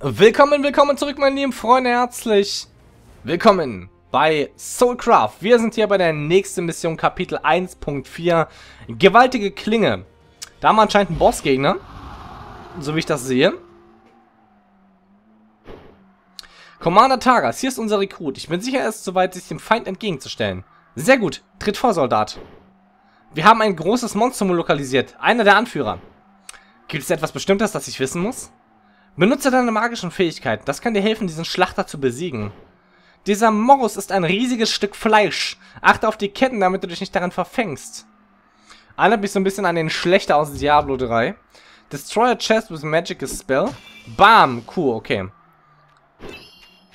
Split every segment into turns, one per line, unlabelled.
Willkommen, willkommen zurück, meine lieben Freunde, herzlich willkommen bei Soulcraft. Wir sind hier bei der nächsten Mission, Kapitel 1.4, Gewaltige Klinge. Da haben wir anscheinend einen Bossgegner, so wie ich das sehe. Commander Taras, hier ist unser Rekrut. Ich bin sicher, er ist soweit, sich dem Feind entgegenzustellen. Sehr gut, tritt vor, Soldat. Wir haben ein großes Monster lokalisiert, einer der Anführer. Gibt es etwas Bestimmtes, das ich wissen muss? Benutze deine magischen Fähigkeiten. Das kann dir helfen, diesen Schlachter zu besiegen. Dieser Morus ist ein riesiges Stück Fleisch. Achte auf die Ketten, damit du dich nicht daran verfängst. Erinnert mich so ein bisschen an den Schlechter aus Diablo 3. Destroy a chest with magic spell. Bam! Q, okay.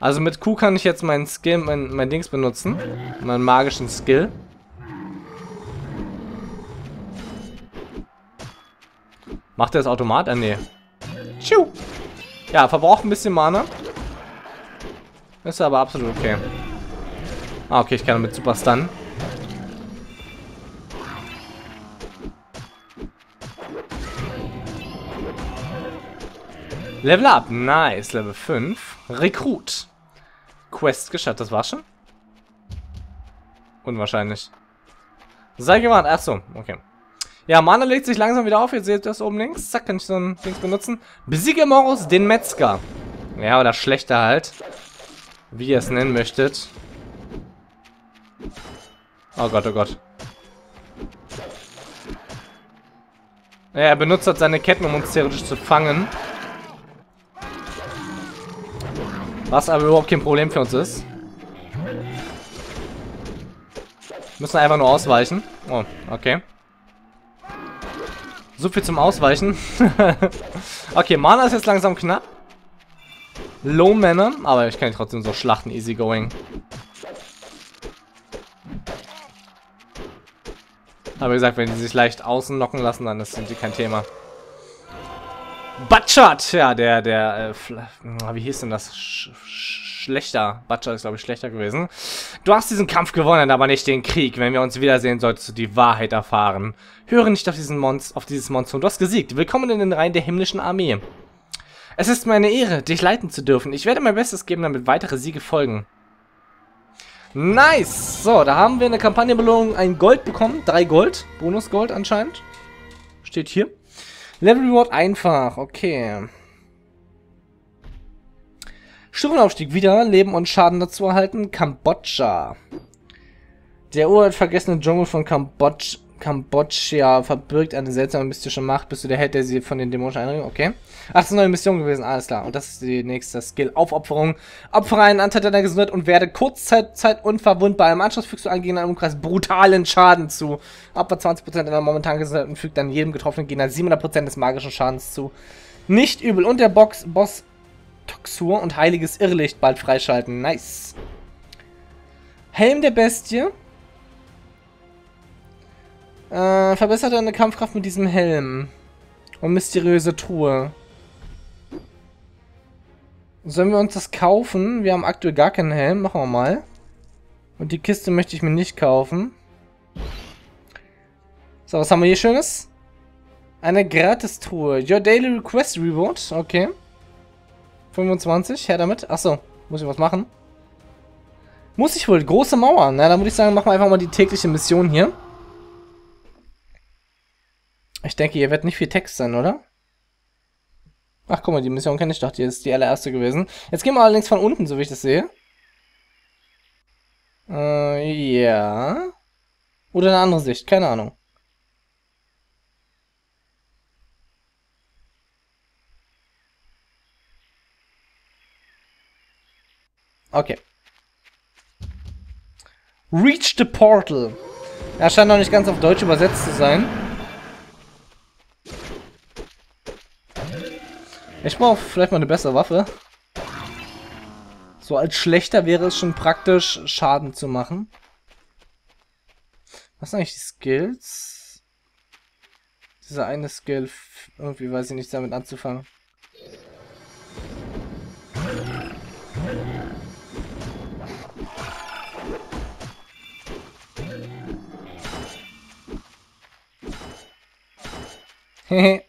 Also mit Q kann ich jetzt meinen Skill, mein, mein Dings benutzen. Meinen magischen Skill. Macht er das Automat? Ah, nee. Tschiu. Ja, verbraucht ein bisschen Mana. Ist aber absolut okay. Ah, okay, ich kann damit super stunnen. Level up. Nice. Level 5. Rekrut. Quest geschafft. Das war schon? Unwahrscheinlich. Sei gewarnt. Achso. Okay. Ja, Mana legt sich langsam wieder auf. Ihr seht das oben links. Zack, kann ich so ein Dings benutzen. Besiege Morus, den Metzger. Ja, oder schlechter halt. Wie ihr es nennen möchtet. Oh Gott, oh Gott. Ja, er benutzt halt seine Ketten, um uns theoretisch zu fangen. Was aber überhaupt kein Problem für uns ist. Müssen einfach nur ausweichen. Oh, okay. So viel zum Ausweichen. okay, Mana ist jetzt langsam knapp. Low Mana, aber ich kann trotzdem so schlachten, easy going. Aber wie gesagt, wenn sie sich leicht außen locken lassen, dann sind die kein Thema. Butchert! Ja, der, der, äh, wie hieß denn das? Sch schlechter. Butcher ist, glaube ich, schlechter gewesen. Du hast diesen Kampf gewonnen, aber nicht den Krieg. Wenn wir uns wiedersehen, solltest du die Wahrheit erfahren. Höre nicht auf, diesen Monst auf dieses Monster. Du hast gesiegt. Willkommen in den Reihen der himmlischen Armee. Es ist meine Ehre, dich leiten zu dürfen. Ich werde mein Bestes geben, damit weitere Siege folgen. Nice! So, da haben wir eine Kampagnenbelohnung, ein Gold bekommen. Drei Gold. Bonus-Gold anscheinend. Steht hier. Level Reward einfach. Okay. Stufenaufstieg wieder, Leben und Schaden dazu erhalten. Kambodscha. Der uralt vergessene Dschungel von Kambodsch Kambodscha verbirgt eine seltsame mystische Macht. Bist du der Held, der sie von den dämonischen Einrichtungen? Okay. Ach, das ist eine neue Mission gewesen. Alles klar. Und das ist die nächste Skill. Aufopferung. Opfere einen Anteil deiner Gesundheit und werde kurzzeit unverwundbar. Im Anschluss fügst du einem Gegner im Umkreis brutalen Schaden zu. Opfer 20% deiner momentanen Gesundheit und fügt dann jedem getroffenen Gegner 700% des magischen Schadens zu. Nicht übel. Und der Box Boss Toxur und heiliges Irrlicht bald freischalten. Nice. Helm der Bestie. Äh, verbessert deine Kampfkraft mit diesem Helm. Und mysteriöse Truhe. Sollen wir uns das kaufen? Wir haben aktuell gar keinen Helm. Machen wir mal. Und die Kiste möchte ich mir nicht kaufen. So, was haben wir hier Schönes? Eine Gratis-Truhe. Your Daily Request Reward. Okay. 25, her damit. Achso, muss ich was machen? Muss ich wohl. Große Mauer. Na, dann würde ich sagen, machen wir einfach mal die tägliche Mission hier. Ich denke, hier wird nicht viel Text sein, oder? Ach, guck mal, die Mission kenne ich doch. Die ist die allererste gewesen. Jetzt gehen wir allerdings von unten, so wie ich das sehe. Äh, ja. Oder eine andere Sicht, keine Ahnung. Okay. Reach the Portal. Er scheint noch nicht ganz auf Deutsch übersetzt zu sein. Ich brauche vielleicht mal eine bessere Waffe. So als schlechter wäre es schon praktisch, Schaden zu machen. Was sind eigentlich die Skills? Dieser eine Skill, irgendwie weiß ich nicht damit anzufangen.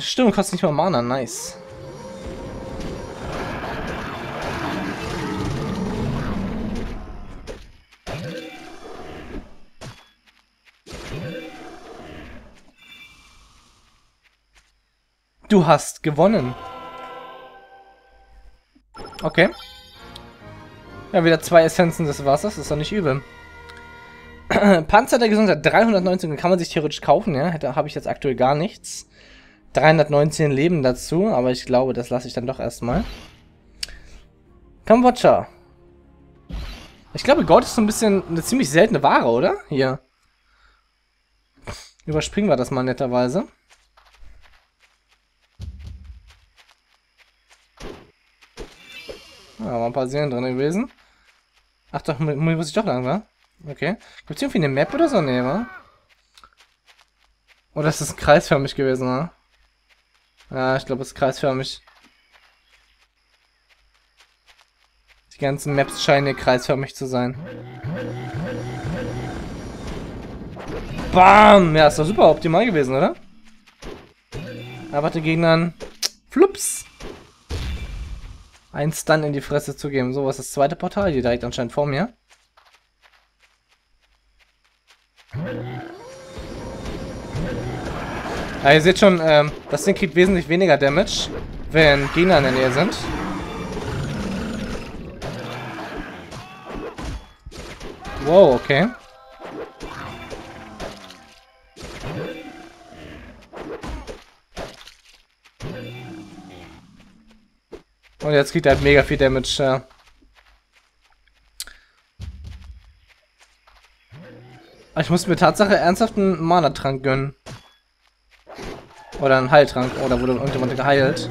Stimmt, kostet nicht mal Mana, nice. Du hast gewonnen. Okay. Ja, wieder zwei Essenzen des Wassers, ist doch nicht übel. Panzer der Gesundheit 319 kann man sich theoretisch kaufen, ja. Da habe ich jetzt aktuell gar nichts. 319 Leben dazu, aber ich glaube, das lasse ich dann doch erstmal. Kambodscha. Ich glaube, Gold ist so ein bisschen eine ziemlich seltene Ware, oder? Hier. Überspringen wir das mal netterweise. Ja, war ein paar Serien drin gewesen. Ach doch, muss ich doch lang, wa? Okay. Gibt es irgendwie eine Map oder so? Nee, wa? Oder ist das kreisförmig gewesen, wa? Ja, ich glaube, es ist kreisförmig. Die ganzen Maps scheinen hier kreisförmig zu sein. Bam! Ja, ist doch super optimal gewesen, oder? Den Gegnern... Flups! Ein Stun in die Fresse zu geben. So, was ist das zweite Portal hier direkt anscheinend vor mir? Ja, ihr seht schon, ähm, das Ding kriegt wesentlich weniger Damage, wenn Gegner in der Nähe sind. Wow, okay. Und jetzt kriegt er halt mega viel Damage, ja. Ich muss mir Tatsache ernsthaft einen Mana-Trank gönnen. Oder einen Heiltrank. Oder wurde irgendjemand geheilt.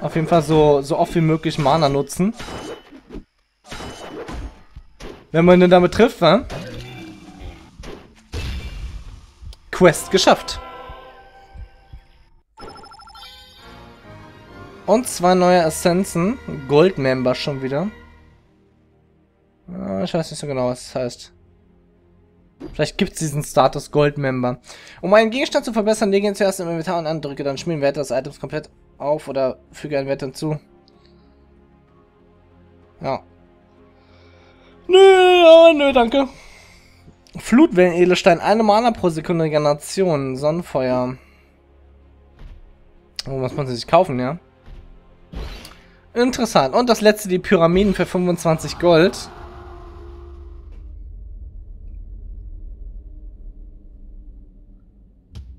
Auf jeden Fall so, so oft wie möglich Mana nutzen. Wenn man den damit trifft, wa? Quest geschafft. Und zwei neue Essenzen. Gold-Member schon wieder. Ich weiß nicht so genau, was das heißt. Vielleicht gibt es diesen Status Gold-Member. Um einen Gegenstand zu verbessern, lege ihn zuerst im Inventar und andrücke dann schmieden Werte des Items komplett auf oder füge einen Wert hinzu. Ja. Nö, ja, nö, danke. Flutwellen-Edelstein, eine Mana pro Sekunde Generation, Sonnenfeuer. Oh, muss man sich kaufen, ja? Interessant. Und das letzte, die Pyramiden für 25 Gold.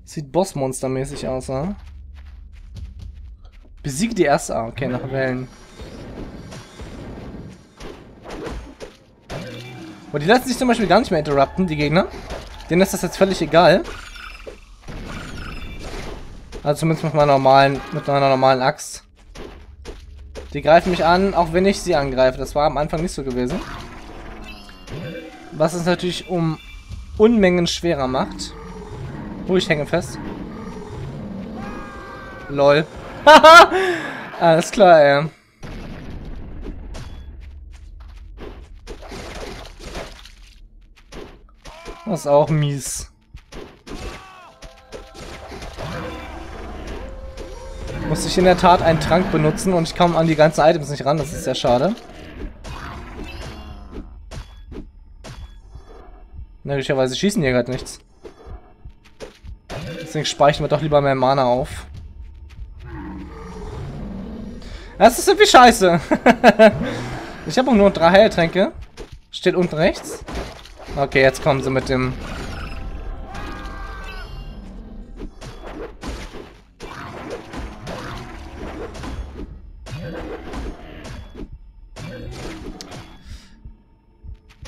Sieht Bossmonstermäßig aus, ne? Besiege die erste. Ah, okay, nach Wellen. Und die lassen sich zum Beispiel gar nicht mehr interrupten, die Gegner. Denen ist das jetzt völlig egal. Also zumindest mit meiner normalen, mit meiner normalen Axt. Die greifen mich an, auch wenn ich sie angreife. Das war am Anfang nicht so gewesen. Was es natürlich um Unmengen schwerer macht. Oh, ich hänge fest. Lol. Alles klar, ey. Das ist auch mies. Muss ich in der Tat einen Trank benutzen und ich komme an die ganzen Items nicht ran. Das ist sehr schade. Möglicherweise schießen hier gerade nichts. Deswegen speichern wir doch lieber mehr Mana auf. Das ist irgendwie scheiße. ich habe auch nur drei Heiltränke. Steht unten rechts. Okay, jetzt kommen sie mit dem...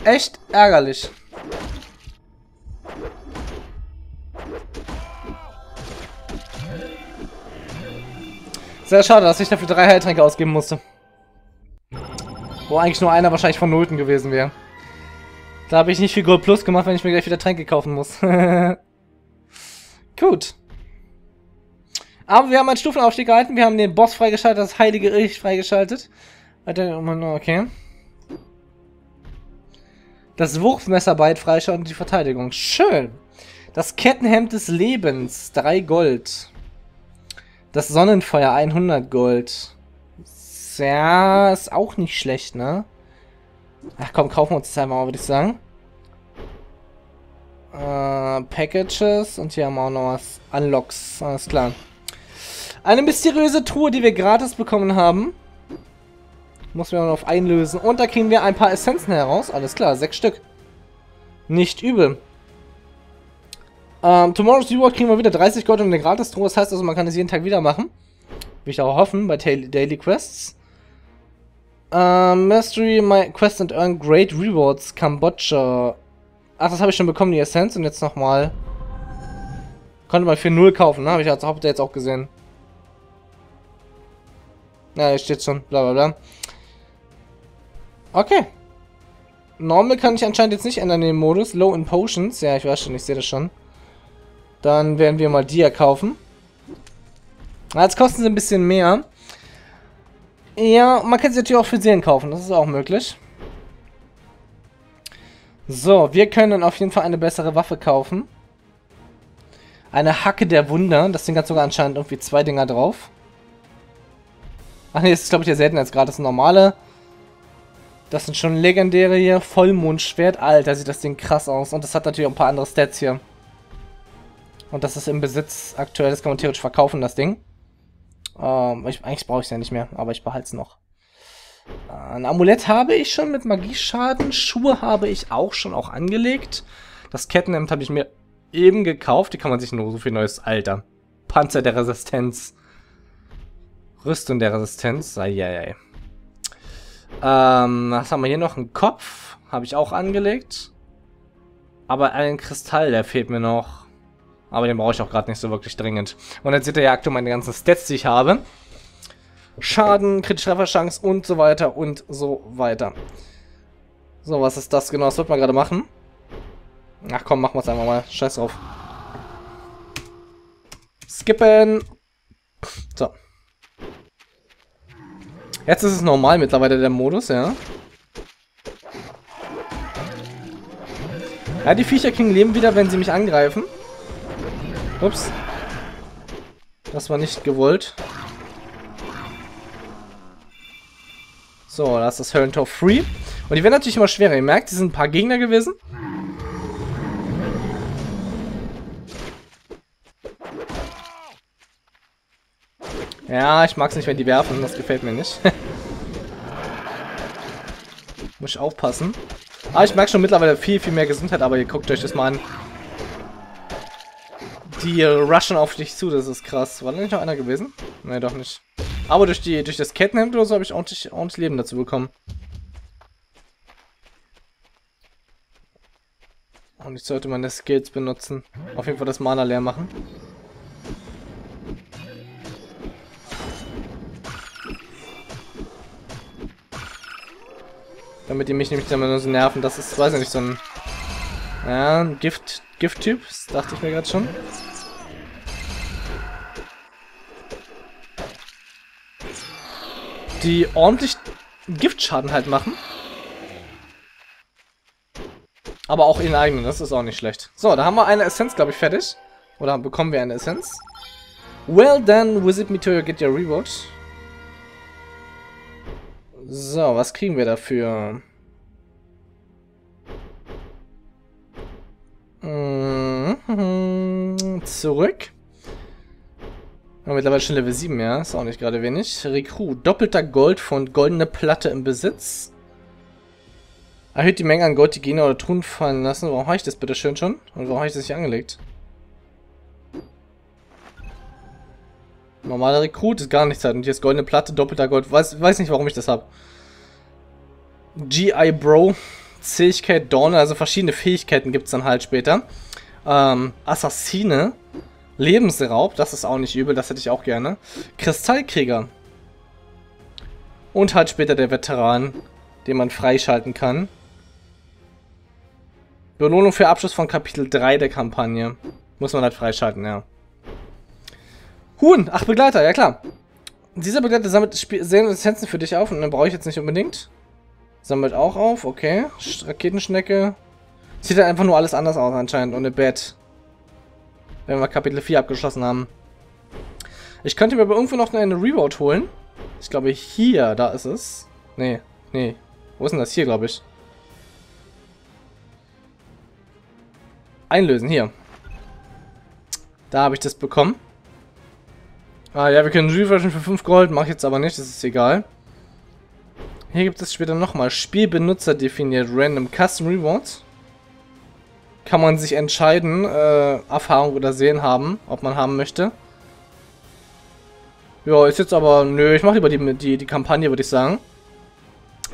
Echt ärgerlich. Sehr schade, dass ich dafür drei Heiltränke ausgeben musste. Wo eigentlich nur einer wahrscheinlich von Nulten gewesen wäre. Da habe ich nicht viel Gold Plus gemacht, wenn ich mir gleich wieder Tränke kaufen muss. Gut. Aber wir haben einen Stufenaufstieg gehalten. Wir haben den Boss freigeschaltet, das heilige Licht freigeschaltet. Okay. Das Wurfmesser bald freischalten und die Verteidigung. Schön. Das Kettenhemd des Lebens. 3 Gold. Das Sonnenfeuer. 100 Gold. Ja, ist auch nicht schlecht, ne? Ach komm, kaufen wir uns das einmal, würde ich sagen. Äh, Packages. Und hier haben wir auch noch was. Unlocks. Alles klar. Eine mysteriöse Truhe, die wir gratis bekommen haben. Muss noch auf einlösen. Und da kriegen wir ein paar Essenzen heraus. Alles klar, sechs Stück. Nicht übel. Ähm, Tomorrow's Reward kriegen wir wieder 30 Gold und eine Gratis-Truhe. Das heißt also, man kann es jeden Tag wieder machen. Will ich auch hoffen, bei Daily Quests. Ähm, Mastery my quest and earn great rewards. Kambodscha. Ach, das habe ich schon bekommen, die Essenz. Und jetzt nochmal. Konnte man für 0 kaufen, ne? Habe ich jetzt, jetzt auch gesehen. Ja, hier steht schon. Bla bla bla. Okay. Normal kann ich anscheinend jetzt nicht ändern in den Modus. Low in Potions. Ja, ich weiß schon, ich sehe das schon. Dann werden wir mal die hier kaufen. Jetzt kosten sie ein bisschen mehr. Ja, man kann sie natürlich auch für Seelen kaufen. Das ist auch möglich. So, wir können auf jeden Fall eine bessere Waffe kaufen. Eine Hacke der Wunder. Das Ding hat sogar anscheinend irgendwie zwei Dinger drauf. Ach ne, das ist glaube ich der selten als gerade das normale. Das sind schon legendäre hier. Vollmondschwert. Alter, sieht das Ding krass aus. Und das hat natürlich auch ein paar andere Stats hier. Und das ist im Besitz aktuell. Das kann man theoretisch verkaufen, das Ding. Ähm, ich, eigentlich brauche ich es ja nicht mehr, aber ich behalte es noch. Äh, ein Amulett habe ich schon mit Magieschaden. Schuhe habe ich auch schon auch angelegt. Das Kettenhemd habe ich mir eben gekauft. Die kann man sich nur so viel neues Alter. Panzer der Resistenz. Rüstung der Resistenz. Eieiei. Ähm, was haben wir hier noch? Ein Kopf. Habe ich auch angelegt. Aber ein Kristall, der fehlt mir noch. Aber den brauche ich auch gerade nicht so wirklich dringend. Und jetzt seht ihr ja aktuell meine ganzen Stats, die ich habe. Schaden, kritische Trefferchance und so weiter und so weiter. So, was ist das genau? Das wird man gerade machen. Ach komm, machen wir es einfach mal. Scheiß drauf. Skippen. So. Jetzt ist es normal mittlerweile der Modus, ja. Ja, die Viecher kriegen Leben wieder, wenn sie mich angreifen. Ups. Das war nicht gewollt. So, da ist das Höllentor free. Und die werden natürlich immer schwerer. Ihr merkt, die sind ein paar Gegner gewesen. Ja, ich mag es nicht, wenn die werfen. Das gefällt mir nicht. Muss ich aufpassen. Ah, ich merke schon mittlerweile viel, viel mehr Gesundheit, aber ihr guckt euch das mal an. Die rushen auf dich zu, das ist krass. War da nicht noch einer gewesen? Nee, doch nicht. Aber durch, die, durch das Kettenhemd oder so habe ich ordentlich, ordentlich Leben dazu bekommen. Und ich sollte meine Skills benutzen. Auf jeden Fall das Mana leer machen. Damit die mich nämlich dann nur so nerven. Das ist, weiß ich nicht, so ein... Ja, ein Gift, Gift-Typ. Das dachte ich mir gerade schon. Die ordentlich Giftschaden halt machen. Aber auch ihren eigenen, das ist auch nicht schlecht. So, da haben wir eine Essenz, glaube ich, fertig. Oder bekommen wir eine Essenz. Well done, Visit Me to get your reward. So, was kriegen wir dafür? Mhm. Zurück. Wir haben mittlerweile schon Level 7, ja. Ist auch nicht gerade wenig. Rekrut. Doppelter Gold von goldene Platte im Besitz. Erhöht die Menge an Gold, die Gene oder Truhen fallen lassen. Warum habe ich das bitte schön schon? Und warum habe ich das nicht angelegt? Normaler Rekrut ist gar nichts halt. Und hier ist goldene Platte, doppelter Gold. Weiß, weiß nicht, warum ich das habe. GI Bro. Zähigkeit Dawn, also verschiedene Fähigkeiten gibt es dann halt später. Ähm, Assassine. Lebensraub, das ist auch nicht übel, das hätte ich auch gerne. Kristallkrieger. Und halt später der Veteran, den man freischalten kann. Belohnung für Abschluss von Kapitel 3 der Kampagne. Muss man halt freischalten, ja. Huhn! Ach, Begleiter, ja klar. Dieser Begleiter sammelt Essenzen für dich auf und dann brauche ich jetzt nicht unbedingt. Sammelt auch auf, okay. Raketenschnecke. Sieht halt einfach nur alles anders aus anscheinend, ohne Bett. Wenn wir Kapitel 4 abgeschlossen haben. Ich könnte mir aber irgendwo noch eine Reroad holen. Ich glaube hier, da ist es. Nee, nee. Wo ist denn das? Hier, glaube ich. Einlösen, hier. Da habe ich das bekommen. Ah ja, wir können refreshen für 5 Gold. Mache ich jetzt aber nicht, das ist egal. Hier gibt es später nochmal Spielbenutzer definiert Random Custom Rewards. Kann man sich entscheiden, äh, Erfahrung oder Sehen haben, ob man haben möchte. Ja, ist jetzt aber, nö, ich mache lieber die, die, die Kampagne, würde ich sagen.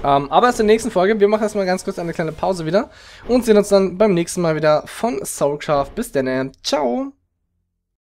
Ähm, aber erst in der nächsten Folge. Wir machen erstmal ganz kurz eine kleine Pause wieder und sehen uns dann beim nächsten Mal wieder von Soulcraft. Bis dann, ciao!